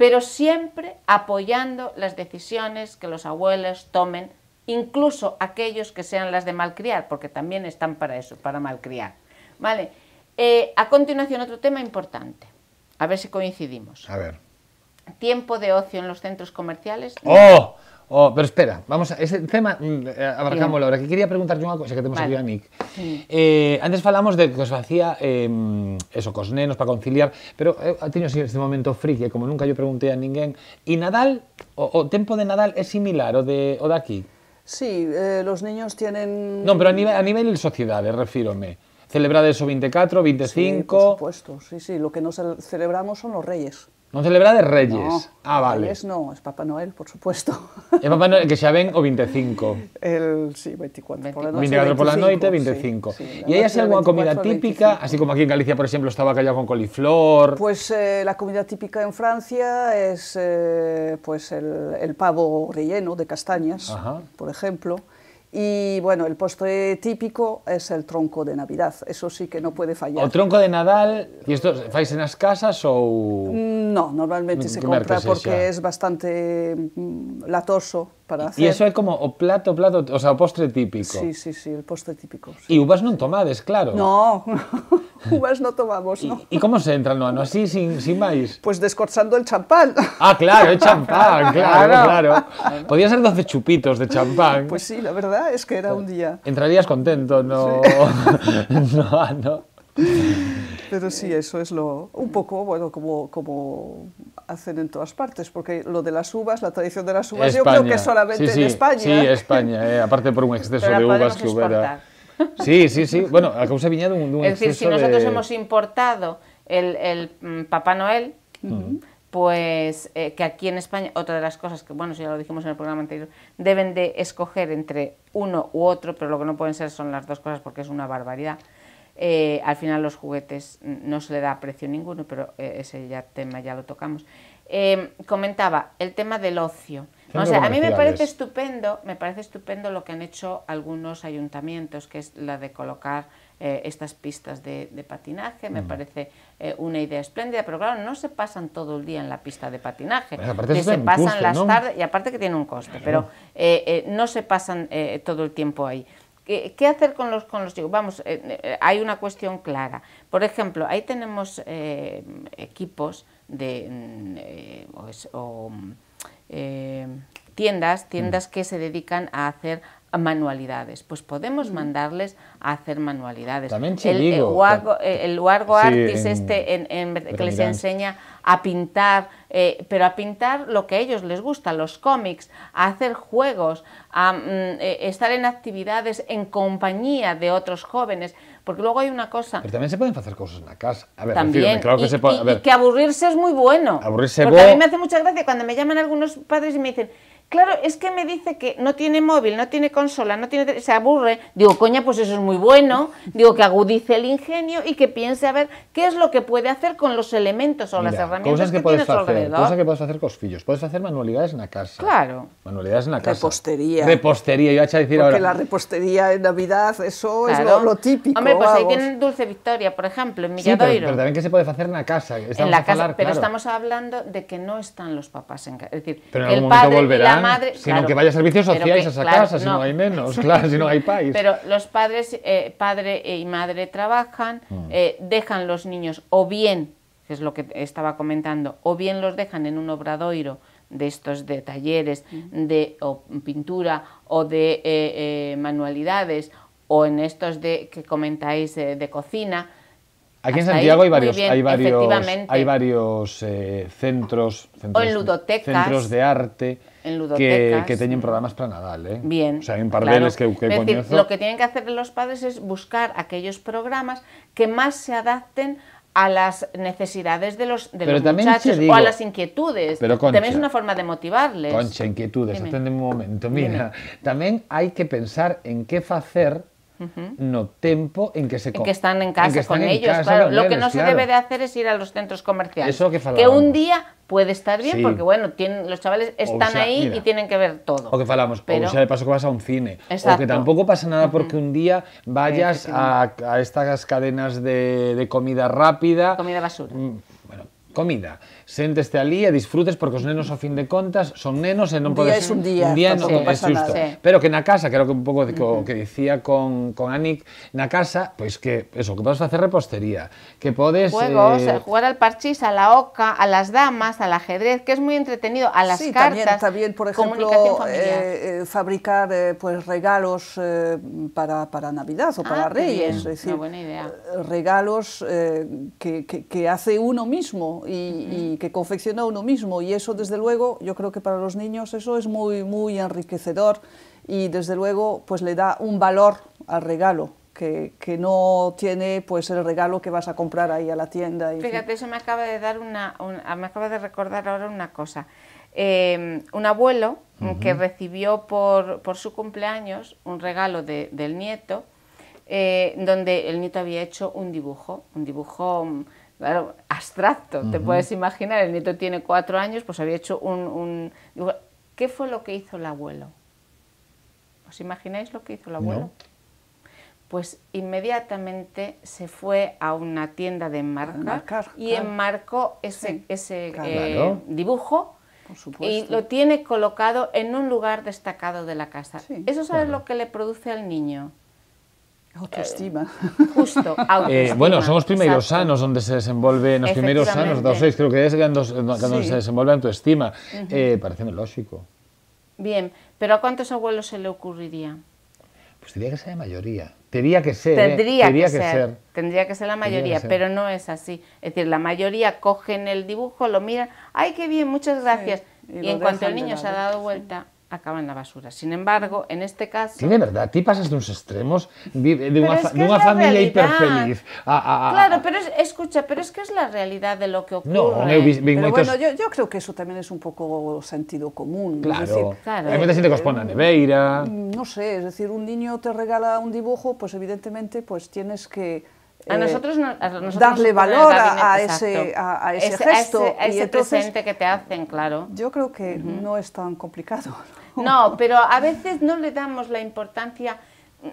pero siempre apoyando las decisiones que los abuelos tomen, incluso aquellos que sean las de malcriar, porque también están para eso, para malcriar. ¿Vale? Eh, a continuación, otro tema importante. A ver si coincidimos. A ver. Tiempo de ocio en los centros comerciales. ¡Oh! Oh, pero espera, vamos a ese tema mm, eh, abarcámoslo ahora, que quería preguntarlle unha cosa que temos Vale. aquí a Nick. Eh, antes falamos de que os facía eh, eso, cos nenos para conciliar, pero eu teño así este momento friki, como nunca yo preguntei a ninguén, e Nadal, o, o tempo de Nadal é similar o de o de aquí? Sí, eh, los niños tienen... Non, pero a nivel, a nivel sociedade, refírome. Celebrades o 24, Sí, por 25, supuesto, sí, sí, lo que nos cel- celebramos son los reyes. Non celebrades Reyes. No, ah, vale. Reyes no, es Papá Noel, por supuesto. E Papá Noel, que xa ven o 25. El, sí, 24 por la noche. 24 por la noite, 25. 25. sí, sí, la e hai noche así del algunha 24 comida típica, 25. así como aquí en Galicia, por exemplo, estaba callado con coliflor. Pues eh, la comida típica en Francia es eh, pues el, el pavo relleno de castañas, Ajá. por ejemplo. Y bueno, el postre típico es el tronco de Navidad, eso sí que no puede fallar. ¿O tronco de Nadal? ¿Y esto faise nas casas ou...? Mm, no, normalmente se compra porque es bastante mm, latoso para hacer. E iso é como o plato, plato, o sea, o postre típico. Sí, sí, sí, el postre típico. Sí. E uvas non tomades, claro. No. (laughs) (laughs) uvas no tomamos, ¿no? e como se entra no ano? Así, sin, sin máis? Pues descorchando el champán. (laughs) Ah, claro, é champán, (laughs) claro, claro. Podía ser 12 chupitos de champán. Pues sí, la verdad es que era un día. Entrarías contento no, no ano. Pero sí, eso es lo, un poco, bueno, como, como hacen en todas partes, porque lo de las uvas, la tradición de las uvas, yo creo que solamente sí, sí, en España. Sí, España, eh, aparte por un exceso Pero de uvas que hubiera. Sí, sí, sí, bueno, a causa viña dun, dun Es decir, si nosotros de... hemos importado el, el mm, Papá Noel, uh -huh pues eh, que aquí en España, otra de las cosas que, bueno, ya lo dijimos en el programa anterior, deben de escoger entre uno u otro, pero lo que no pueden ser son las dos cosas porque es una barbaridad. Eh, al final los juguetes no se le da precio ninguno, pero eh, ese ya tema ya lo tocamos. Eh, comentaba el tema del ocio. O sea, a mí me parece estupendo, me parece estupendo lo que han hecho algunos ayuntamientos, que es la de colocar eh, estas pistas de, de patinaje, me parece eh, una idea espléndida, pero claro, no se pasan todo el día en la pista de patinaje, Pues se pasan coste, las ¿no? tardes, y aparte que tiene un coste, pero eh, no se pasan eh, todo el tiempo ahí. ¿Qué, qué hacer con los, con los chicos? Vamos, hay una cuestión clara. Por ejemplo, ahí tenemos equipos de, mm, o es- o, mm, eh, tiendas, tiendas que se dedican a hacer manualidades. Pues podemos mandarles a hacer manualidades. Tamén che el, el, Uargo, eh, el Sí, Artis en- este en, en- que les enseña a pintar, eh, pero a pintar lo que a ellos les gusta, los cómics, a hacer juegos, a mm, eh, estar en actividades en compañía de otros jóvenes, porque luego hay una cosa Pero tamén se poden facer cousas na casa. A ver, también, claro que y, se pode... y- A ver, y que aburrirse es muy bueno. Aburrirse Porque a bo- mí me hace mucha gracia cuando me llaman algunos padres y me dicen, claro, es que me dice que no tiene móvil, no tiene consola, no tiene se aburre. Digo, coña, pues eso es muy bueno. Digo, que agudice el ingenio y que piense a ver qué es lo que puede hacer con los elementos o las herramientas cousas que, que podes tiene a su facer, alrededor. cousas que podes facer cos fillos. Podes facer manualidades na casa. Claro. Manualidades na casa. Repostería. Repostería, iba a dicir Porque ahora. la repostería en Navidad, eso es Claro. lo, lo típico. Hombre, pues ahí tienen Dulce Victoria, por ejemplo, en Sí, pero, Milladoiro. pero tamén que se pode facer na casa. Estamos en la a casa, pero claro. estamos hablando de que no están los papás en casa. Es decir, Pero en el algún momento padre volverán, la madre. sino claro, que vaya a servicios sociais que- a esa claro, casa, si no hai menos, (laughs) claro, si non hai pais. Pero los padres, eh, padre y madre trabajan, Mm. eh, dejan los niños o bien, que es lo que estaba comentando, o bien los dejan en un obradoiro de estos de talleres Mm. de o pintura o de eh, eh, manualidades o en estos de que comentáis eh, de cocina. Aquí en Santiago ahí, hay varios, bien, hay varios, hay varios eh, centros, centros, O en ludotecas. centros de arte En que, ludotecas. que teñen programas para Nadal, eh? Bien. O sea, hay un par claro. que, que decir, lo que tienen que hacer los padres es buscar aquellos programas que más se adapten a las necesidades de los, de los muchachos digo- o a las inquietudes. Pero, también es Concha, una forma de motivarles. Concha, inquietudes, Dime. atende un momento. Mira, tamén hai que pensar en que facer no tempo en que se En que están en casa que están con en ellos, casa claro. con Lo que no se claro. debe de hacer es ir a los centros comerciales. Eso que un falábamos. día puede estar bien Sí. porque, bueno, tienen, los chavales están sea, ahí mira, y tienen que ver todo. O que falamos, Pero- ou xa de paso que vas a un cine, o Exacto. que tampouco pasa nada porque un día vayas a, a estas cadenas de, de comida rápida, Comida basura. Mm, bueno, comida, sénteste ali e disfrutes porque os nenos ao fin de contas son nenos e non Un día podes es un día, un día non é xusto. Sí. Pero que na casa, creo que un pouco de que dicía con con Anik, na casa, pois que eso, que podes facer repostería, que podes Juegos, eh, jugar al parchís, a la oca, a las damas, al ajedrez, que es muy entretenido, a las sí, cartas, también, también, por ejemplo, eh, eh, fabricar eh, pues regalos eh, para, para Navidad o para Ah, bien, Reyes. es una decir, buena idea. regalos eh, que, que- que hace uno mismo y, y que confecciona uno mismo. Y eso, desde luego, yo creo que para los niños eso es muy, muy enriquecedor y, desde luego, pues le da un valor al regalo. Que, que no tiene pues el regalo que vas a comprar ahí a la tienda. y- Fíjate, eso me acaba de dar una, un- me acaba de recordar ahora una cosa. Eh, un abuelo que recibió por, por su cumpleaños un regalo de- del nieto, eh, donde el nieto había hecho un dibujo, un dibujo mm, claro, abstracto, te puedes imaginar, el nieto tiene cuatro años, pues había hecho un, un. ¿Qué fue lo que hizo el abuelo? ¿Os imagináis lo que hizo el abuelo? No. Pues inmediatamente se fue a una tienda de enmarcar, enmarcar, y enmarcó ese, Sí, ese claro. eh, dibujo y lo tiene colocado en un lugar destacado de la casa. Sí, ¿Eso sabes lo que le produce al niño? Autoestima. Justo, Eh, autoestima. bueno, son os primeiros Exacto. anos onde se desenvolve nos primeiros anos dos seis, creo que cando, cando Sí. se desenvolve a autoestima. Eh, pareceme lógico. Bien, pero ¿a cuántos abuelos se le ocurriría? Pues diría que sea a maioría. Tendría que ser, tendría, ¿eh? tendría que, que ser, ser. Tendría que ser la mayoría, pero no es así. Es decir, la mayoría cogen el dibujo, lo miran, ¡ay, qué bien, muchas gracias! y en cuanto el niño se ha dado sí. Acaba en la basura. Sin embargo, en este caso... Sí, de verdad, ti pasas extremos de es fa- que es dunha la familia hiperfeliz a, a, a, Claro, pero es, escucha, pero es que es la realidad de lo que ocurre. No, eu vi, vi Pero bueno, yo, yo creo que eso también es un poco sentido común. es Claro, decir, Claro. moita xente que os pon na neveira... no sé, es decir, un niño te regala un dibujo, pues evidentemente pues tienes que A eh, nosotros, no- a nosotros darle valor a, gabinete, a ese, a, a ese Ese- gesto. A ese, a y ese entonces, presente que te hacen, claro. yo creo que no es tan complicado. No, pero a veces no le damos la importancia.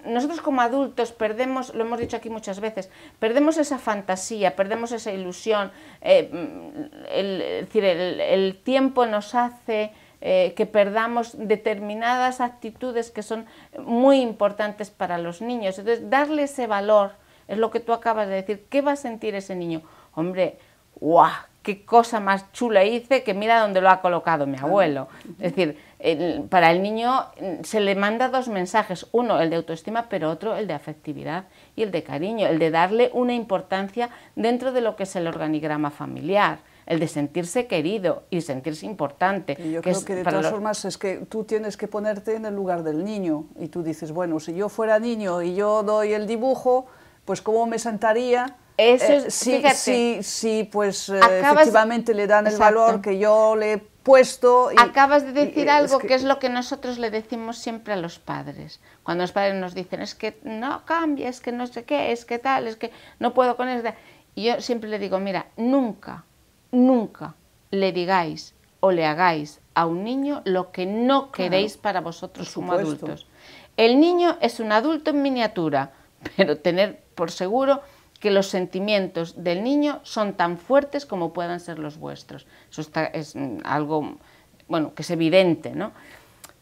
Nosotros como adultos perdemos, lo hemos dicho aquí muchas veces, perdemos esa fantasía, perdemos esa ilusión. eh, el, es decir, el, el tiempo nos hace eh, que perdamos determinadas actitudes que son muy importantes para los niños. Entonces, darle ese valor es lo que tú acabas de decir. ¿Qué va a sentir ese niño? Hombre, ¡guau! Qué cosa más chula hice, que mira dónde lo ha colocado mi abuelo. Es decir, el- para el niño mm, se le manda dos mensajes, uno el de autoestima, pero otro el de afectividad y el de cariño, el de darle una importancia dentro de lo que es el organigrama familiar, el de sentirse querido y sentirse importante. Y yo que creo que de todas los- formas es que tú tienes que ponerte en el lugar del niño y tú dices, bueno, si yo fuera niño y yo doy el dibujo, pues cómo me sentaría Eso es- eh, si, fíjate. si, si, pues eh, Acabas- efectivamente le dan el Exacto. valor que yo le he puesto. y- Acabas de decir algo que... es lo que nosotros le decimos siempre a los padres. Cuando los padres nos dicen, es que no cambia, es que no sé qué, es que tal, es que no puedo con eso. Y yo siempre le digo, mira, nunca, nunca le digáis o le hagáis a un niño lo que no queréis para vosotros como adultos. El niño es un adulto en miniatura, (laughs) pero tener por seguro que los sentimientos del niño son tan fuertes como puedan ser los vuestros. Eso está, es mm, algo bueno, que es evidente, ¿no?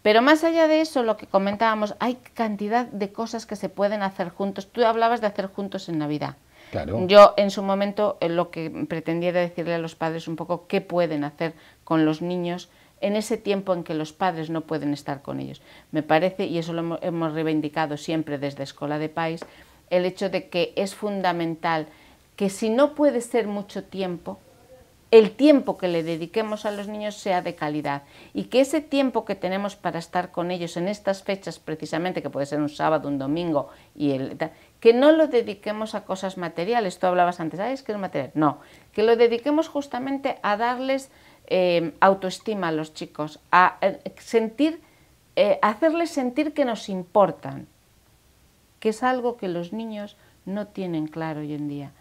Pero más allá de eso, lo que comentábamos, hay cantidad de cosas que se pueden hacer juntos. Tú hablabas de hacer juntos en Navidad. Claro. Yo en su momento eh, lo que pretendía era decirle a los padres un poco qué pueden hacer con los niños en ese tiempo en que los padres no pueden estar con ellos. Me parece, y eso lo hemo- hemos reivindicado siempre desde Escola de País, el hecho de que es fundamental que si no puede ser mucho tiempo, el tiempo que le dediquemos a los niños sea de calidad y que ese tiempo que tenemos para estar con ellos en estas fechas precisamente, que puede ser un sábado, un domingo, y el, que no lo dediquemos a cosas materiales. Tú hablabas antes, ¿sabes qué es material? No, que lo dediquemos justamente a darles eh, autoestima a los chicos, a eh, sentir, eh, hacerles sentir que nos importan, que es algo que los niños no tienen claro hoy en día.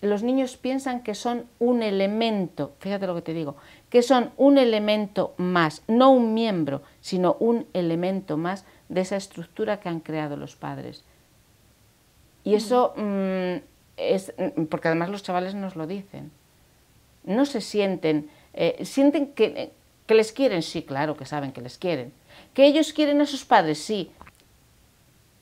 Los niños piensan que son un elemento, fíjate lo que te digo, que son un elemento más, no un miembro, sino un elemento más de esa estructura que han creado los padres. Y eso mm, es, mm, porque además los chavales nos lo dicen, no se sienten, eh, sienten que, que les quieren, sí, claro que saben que les quieren, que ellos quieren a sus padres, sí,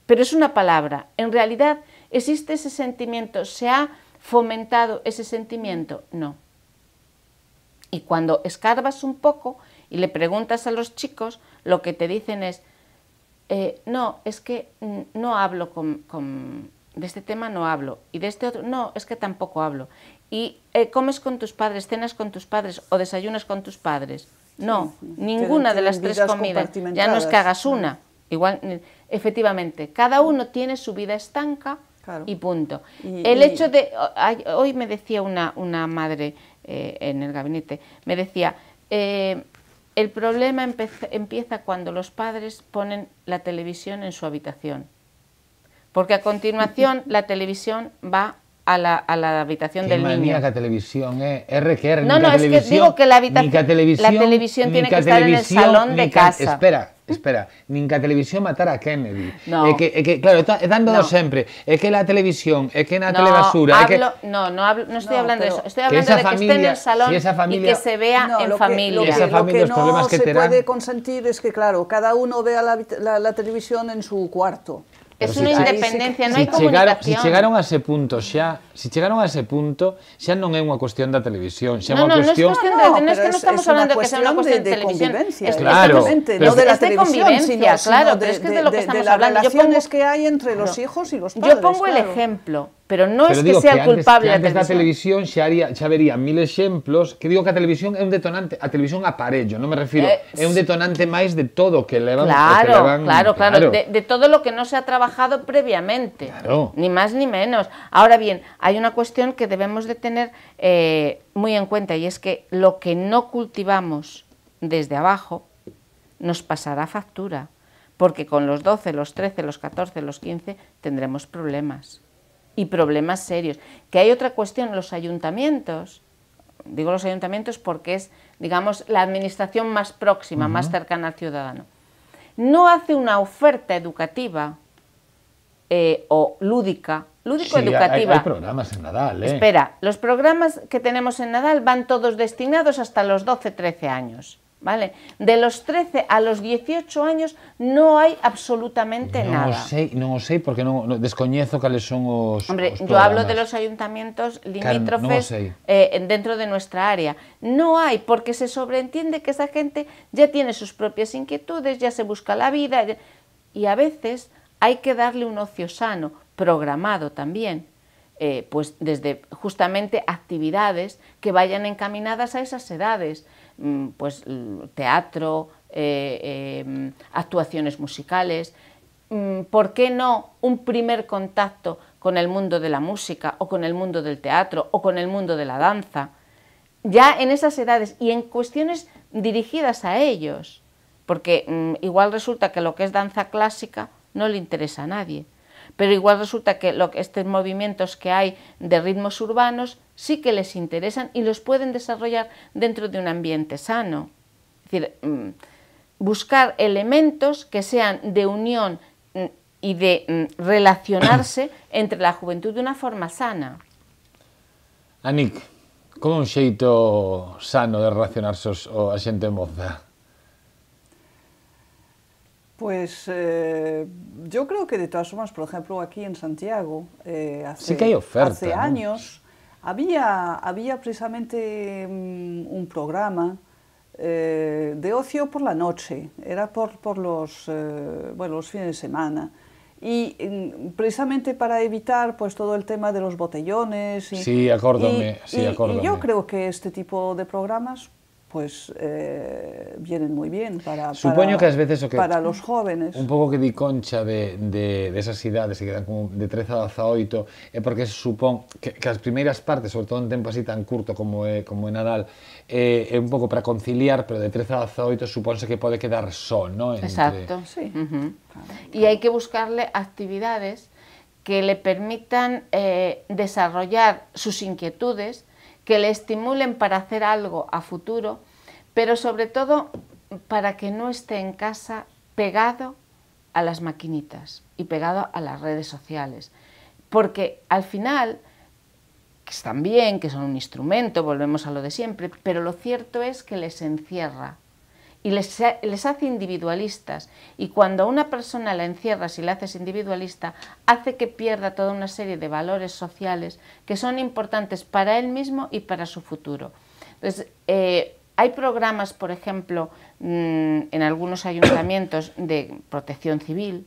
pero es una palabra. En realidad, ¿existe ese sentimiento? ¿Se ha fomentado ese sentimiento? No. Y cuando escarbas un poco y le preguntas a los chicos, lo que te dicen es, eh, no, es que no hablo con, con- de este tema no hablo, y de este otro, no, es que tampoco hablo. Y eh, comes con tus padres, cenas con tus padres o desayunas con tus padres. No, Sí, sí. ninguna de las tres comidas. Ya no es que hagas una, igual, efectivamente, cada uno tiene su vida estanca Claro. y punto. Y- el y- hecho de, hoy me decía una, una madre eh, en el gabinete, me decía, eh, el problema empieza cuando los padres ponen la televisión en su habitación. Porque a continuación (laughs) la televisión va a la, a la habitación del niño. que televisión é R que R, No, no, es que digo que la habitación- televisión, la televisión tiene que estar en el salón de casa. Espera, espera, nin que a televisión matara a Kennedy. No. É que, é que claro, está, é dando No. sempre, é que la televisión, é que na No, telebasura, é que hablo, no, no, hablo- no estoy No, hablando de eso. Estoy que hablando de que esté en familia- el salón si esa y familia- que se vea No, en lo que- familia. lo que, Esa lo familia, que los problemas no que se te dan. puede consentir es que, claro, cada uno vea la, la- la televisión en su cuarto. Pero unha si independencia, non hai si comunicación. Se chegaron a ese punto xa, si chegaron a ese punto, xa non é unha cuestión da televisión, xa é no, unha no, no, cuestión... No, no, no, es que non estamos es hablando de que sea unha cuestión de, de televisión. convivencia. Es, claro. Pero, no de la es de convivencia, sino, claro, de, pero es que es de lo que estamos de, de, hablando. De las relaciones pongo, que hay entre los no, hijos y los padres. Yo pongo claro. el ejemplo. Pero no Pero es que sea antes, culpable que la antes da televisión. televisión xa, haría, xa vería mil exemplos que digo que a televisión é un detonante a televisión aparello, non me refiro Eh, é un detonante máis de todo que levan o que Claro, claro, claro, de, de todo lo que no se ha trabajado previamente, Claro. ni más ni menos. Ahora bien, hay una cuestión que debemos de tener eh, muy en cuenta y es que lo que no cultivamos desde abajo nos pasará factura, porque con los 12, los 13, los 14, los 15 tendremos problemas y problemas serios. Que hay otra cuestión, los ayuntamientos, digo los ayuntamientos porque es, digamos, la administración más próxima, más cercana al ciudadano, no hace una oferta educativa eh, o lúdica, Sí, hay, lúdico-educativa. hay programas en Nadal, eh. Espera, los programas que tenemos en Nadal van todos destinados hasta los 12, 13 años. ¿Vale? De los 13 a los 18 años no hay absolutamente non nada. sei, non o sei porque non, non descoñezo cales son os Hombre, os yo hablo de los ayuntamientos Claro, limítrofes no eh, dentro de nuestra área. No hay, porque se sobreentiende que esa gente ya tiene sus propias inquietudes, ya se busca la vida, ya- y a veces hay que darle un ocio sano, programado también, eh, pues desde justamente actividades que vayan encaminadas a esas edades, pues l- teatro, eh, eh, actuaciones musicales, mm, ¿por qué no un primer contacto con el mundo de la música o con el mundo del teatro o con el mundo de la danza? Ya en esas edades y en cuestiones dirigidas a ellos, porque mm, igual resulta que lo que es danza clásica no le interesa a nadie, pero igual resulta que lo que- estos movimientos que hay de ritmos urbanos sí que les interesan y los pueden desarrollar dentro de un ambiente sano. Es decir, mm, buscar elementos que sean de unión mm, y de mm, relacionarse (clears throat) entre la juventud de una forma sana. Anik, como un xeito sano de relacionarse a xente moza? Pues eh, yo creo que de todas formas, por ejemplo, aquí en Santiago, eh, hace, Sí que hay oferta, hace ¿no? años, había, había precisamente mm, un programa eh, de ocio por la noche, era por, por los, eh, bueno, los fines de semana. Y mm, precisamente para evitar pues todo el tema de los botellones. Y, Sí, acórdome, y- sí, y- yo creo que este tipo de programas pues eh, vienen muy bien para, Supoño para- que ás veces o que- para los jóvenes. Un pouco que di concha de, de, de esas idades que quedan como de 13 a 18 é porque supón que, que as primeiras partes, sobre todo en tempo así tan curto como é, como é Nadal, é, é un pouco para conciliar, pero de 13 a 18 supónse que pode quedar só, ¿no? Entre... Exacto. Sí. Ujú. Y hay que buscarle actividades que le permitan eh, desarrollar sus inquietudes, que le estimulen para hacer algo a futuro, pero sobre todo para que no esté en casa pegado a las maquinitas y pegado a las redes sociales. Porque al final que están bien, que son un instrumento, volvemos a lo de siempre, pero lo cierto es que les encierra y les, les hace individualistas. Y cuando a una persona la encierras y la haces individualista, hace que pierda toda una serie de valores sociales que son importantes para él mismo y para su futuro. Entonces, eh, hay programas, por ejemplo, mm, en algunos ayuntamientos (coughs) de protección civil,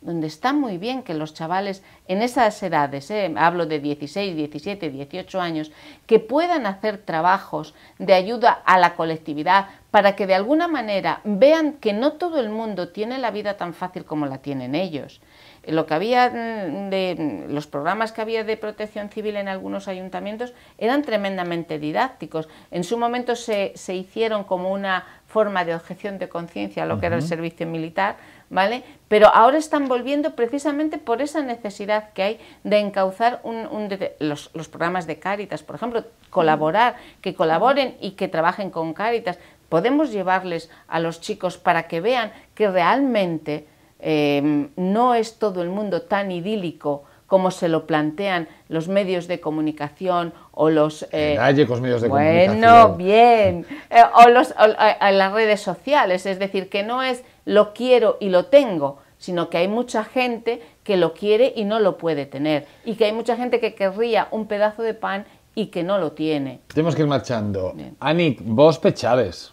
donde está muy bien que los chavales en esas edades, ¿eh? hablo de 16, 17, 18 años, que puedan hacer trabajos de ayuda a la colectividad para que de alguna manera vean que no todo el mundo tiene la vida tan fácil como la tienen ellos. Lo que había de los programas que había de protección civil en algunos ayuntamientos eran tremendamente didácticos. En su momento se, se hicieron como una forma de objeción de conciencia a lo que era el servicio militar, ¿vale? Pero ahora están volviendo precisamente por esa necesidad que hay de encauzar un, un de- los, los programas de Cáritas, por ejemplo, colaborar, que colaboren y que trabajen con Cáritas. Podemos llevarles a los chicos para que vean que realmente eh, no es todo el mundo tan idílico como se lo plantean los medios de comunicación o los... eh, cos medios de bueno, comunicación. bien. Eh, o, los, o, a- a las redes sociales, es decir, que no es lo quiero y lo tengo, sino que hay mucha gente que lo quiere y no lo puede tener, y que hay mucha gente que querría un pedazo de pan y que no lo tiene. Tenemos que ir marchando. Anik, vos pechades.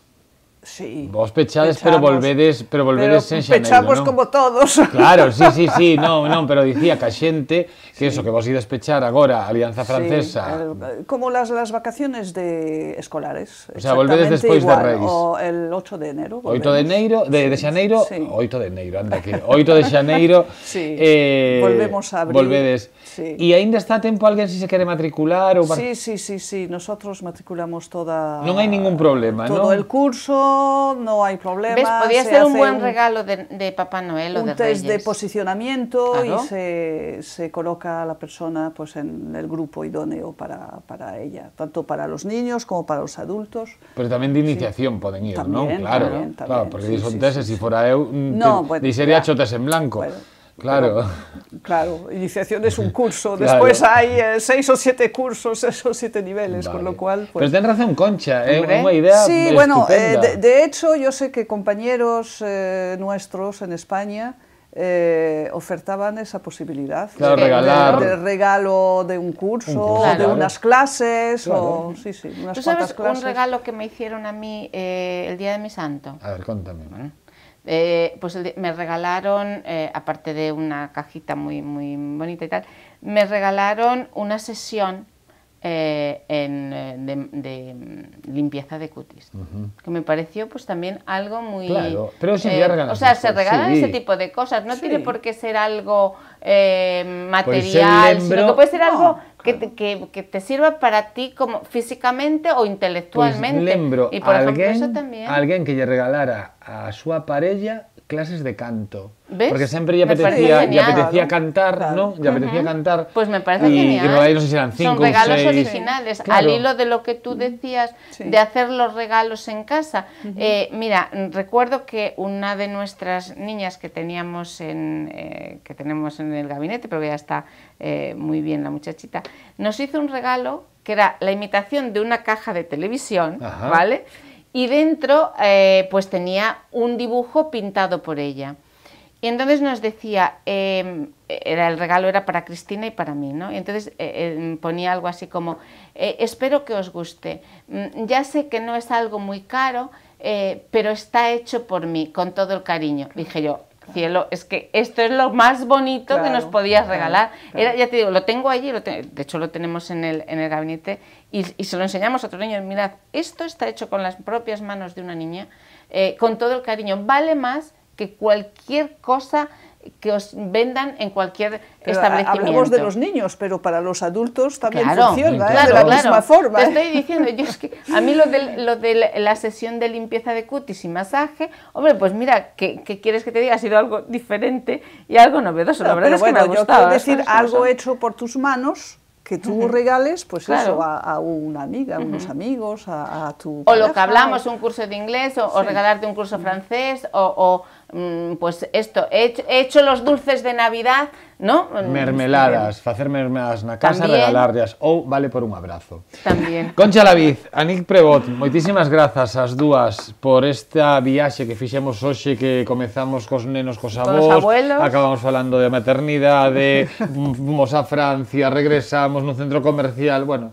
Sí. Vos pechades, pechamos, pero volvedes, pero volvedes pero en Xaneiro, Pechamos non? como todos. (laughs) Claro, sí, sí, sí, non, non, pero dicía que a xente que sí. eso que vos ides pechar agora a Alianza Francesa. Sí, como las, las vacaciones de escolares, O sea, volvedes despois igual, de Reis. O el 8 de enero. Volvedes. 8 de enero, de, sí, de Xaneiro, sí. 8 de enero, anda que, 8 de Xaneiro. (laughs) sí. Eh, volvemos a abrir. Volvedes. Sí. E aínda está a tempo alguén se si se quere matricular ou Sí, sí, sí, sí, nosotros matriculamos toda Non hai ningún problema, Todo ¿no? el curso no hay problema. ¿Ves? Podría se ser un buen regalo de, de Papá Noel o un de test de posicionamiento Claro. y se, se coloca a la persona pues, en el grupo idóneo para, para ella, tanto para los niños como para los adultos. Pero tamén de iniciación poden ir? También, Claro, también, claro, también, porque sí, dixo sí, si fora eu, mm, No, te- bueno, en blanco. Bueno, claro. Claro, iniciación es un curso, (laughs) Claro. después hay eh, seis o siete cursos, (laughs) seis o siete niveles, con Vale. lo cual... Pero Pues, ten razón, Concha, é Hombre. unha idea Sí, bueno, eh, estupenda. de, de hecho yo sé que compañeros eh, nuestros en España eh, ofertaban esa posibilidad Claro, de, regalar. de- de regalo de un curso, Un curso, o de claro. unas clases, Claro. o sí, sí, unas ¿Tú sabes cuantas clases. un regalo que me hicieron a mí eh, el día de mi santo? A ver, contame. Eh, pues el di- me regalaron, eh, aparte de una cajita muy, muy bonita y tal, me regalaron una sesión eh, en, eh, de, de, limpieza de cutis, que me pareció pues también algo muy... Claro, pero regalas O sea, se regalan sí. ese tipo de cosas, no Sí. tiene por qué ser algo eh, Pues material, sino que puede ser No, algo que, te, que, que te sirva para ti como físicamente o intelectualmente. lembro y por ejemplo, eso también. alguén que lle regalara a súa parella clases de canto. ¿Ves? Porque Me parece apetecía, genial. apetecía Claro, cantar, claro. ¿no? Lle apetecía cantar. Pues me parece y, genial. Y regalar, no sé si eran cinco Son regalos seis. originales. Claro. Al hilo de lo que tú decías Sí. de hacer los regalos en casa. Eh, mira, recuerdo que una de nuestras niñas que teníamos en, eh, que tenemos en el gabinete, pero que ya está eh, muy bien la muchachita, nos hizo un regalo que era la imitación de una caja de televisión, Ajá. ¿vale? Y dentro, eh, pues tenía un dibujo pintado por ella. Y entonces nos decía, eh, era el regalo era para Cristina y para mí, ¿no? Y entonces eh, eh, ponía algo así como, eh, espero que os guste. Mm, Ya sé que no es algo muy caro, pero está hecho por mí, con todo el cariño. Dije yo, cielo, es que esto es lo más bonito que nos podías claro, regalar. claro. Era, ya te digo, lo tengo allí, lo te- de hecho lo tenemos en el, en el gabinete y, y se lo enseñamos a otros niños. Mirad, esto está hecho con las propias manos de una niña, eh, con todo el cariño. Vale más que cualquier cosa que os vendan en cualquier Pero establecimiento. Hablamos de los niños, pero para los adultos también Claro, funciona, ¿eh? claro, de la claro. misma forma. Te ¿eh? estoy diciendo, yo es que a mí lo de, lo de la sesión de limpieza de cutis y masaje, hombre, pues mira, ¿qué, qué quieres que te diga? Ha sido algo diferente y algo novedoso. la verdad pero es que bueno, me ha yo gustado. las decir algo hecho por tus manos que tú regales, pues Claro. eso, a, a una amiga, a unos amigos, a, a tu O lo que pareja, hablamos, un curso de inglés, o, o Sí. regalarte un curso francés, o, o, Mm, pues esto, he hecho, he hecho, los dulces de Navidad, ¿no? Mm, mermeladas, facer mermeladas na casa, También. regalarlas, ou vale por un abrazo. También. (laughs) Concha Laviz, Anic Prebot, moitísimas grazas as dúas por esta viaxe que fixemos hoxe que comezamos cos nenos cos avós, abuelos. acabamos falando de maternidade, (laughs) fomos a Francia, regresamos nun centro comercial, bueno,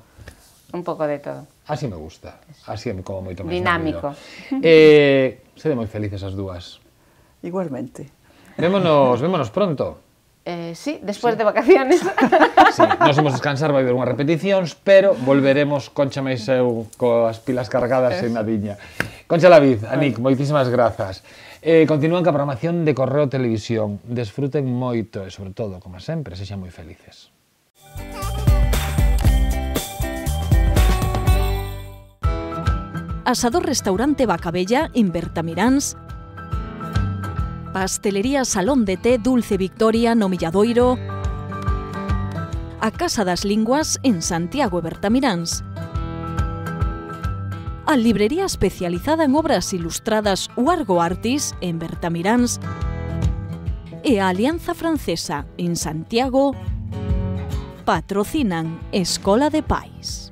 un pouco de todo. Así me gusta, así é como moito máis dinámico. Eh, sede moi felices as dúas. Igualmente. Vémonos, vémonos pronto. Eh, sí, despois sí. de vacaciones. (laughs) Sí, nos imos descansar, vai haber unhas repeticións, pero volveremos Concha máis eu coas pilas cargadas en a viña. Concha Laviz, Anic, moitísimas grazas. Eh, continúan ca programación de Correo Televisión. Desfruten moito e, sobre todo, como sempre, sexan moi felices. Asador Restaurante Bacabella, Invertamiráns, Pastelería Salón de Té Dulce Victoria no Milladoiro, a Casa das Linguas en Santiago e Bertamiráns. A librería especializada en obras ilustradas Huargo Artis en Bertamiráns e a Alianza Francesa en Santiago patrocinan Escola de Pais.